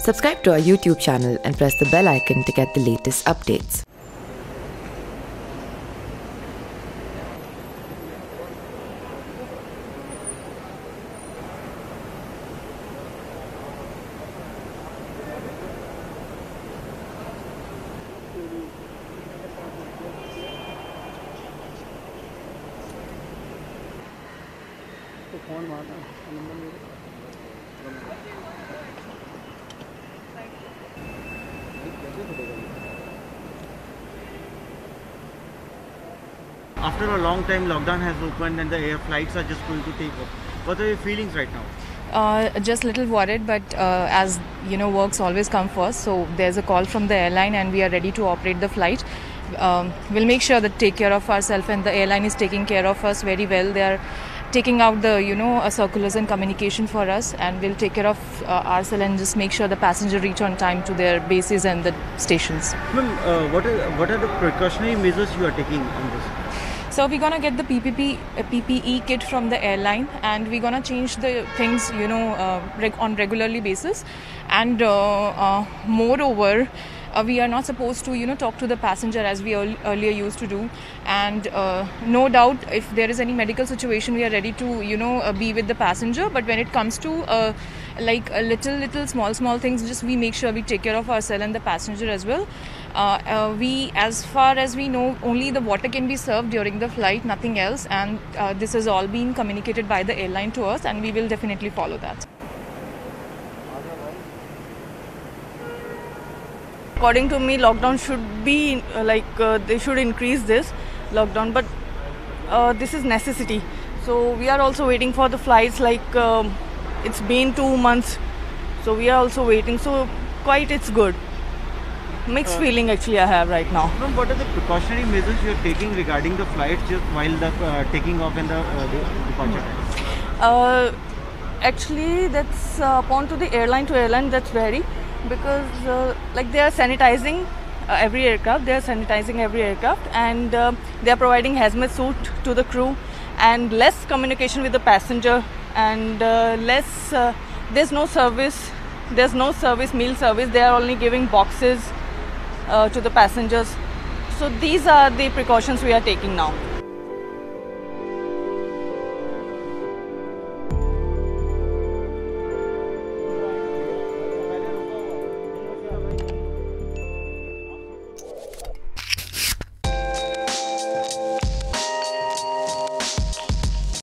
Subscribe to our YouTube channel and press the bell icon to get the latest updates. After a long time, lockdown has opened and the air flights are just going to take off. What are your feelings right now? Uh, just little worried, but uh, as you know, works always come first. So there's a call from the airline, and we are ready to operate the flight. Um, we'll make sure that take care of ourselves, and the airline is taking care of us very well. They are taking out the you know uh, circulars and communication for us, and we'll take care of uh, ourselves and just make sure the passenger reach on time to their bases and the stations. Ma'am, uh, what, are, what are the precautionary measures you are taking on this? So we're gonna get the PPP, uh, PPE kit from the airline, and we're gonna change the things, you know, uh, reg- on regularly basis. And uh, uh, moreover, uh, we are not supposed to, you know, talk to the passenger as we earl- earlier used to do. And uh, no doubt, if there is any medical situation, we are ready to, you know, uh, be with the passenger. But when it comes to uh, like a little, little small, small things, just we make sure we take care of ourselves and the passenger as well. Uh, uh, we, as far as we know, only the water can be served during the flight, nothing else, and uh, this has all been communicated by the airline to us, and we will definitely follow that. according to me lockdown should be uh, like uh, they should increase this lockdown but uh, this is necessity so we are also waiting for the flights like um, it's been two months so we are also waiting. So quite it's good. Mixed feeling actually i have right now. Ma'am, what are the precautionary measures you are taking regarding the flights just while the uh, taking off and the uh, de- departure? Uh, actually that's uh, upon to the airline to airline that's vary because uh, like they are sanitizing uh, every aircraft they are sanitizing every aircraft and uh, they are providing hazmat suit to the crew and less communication with the passenger and uh, less uh, there's no service there's no service meal service. They are only giving boxes uh, to the passengers. So these are the precautions we are taking now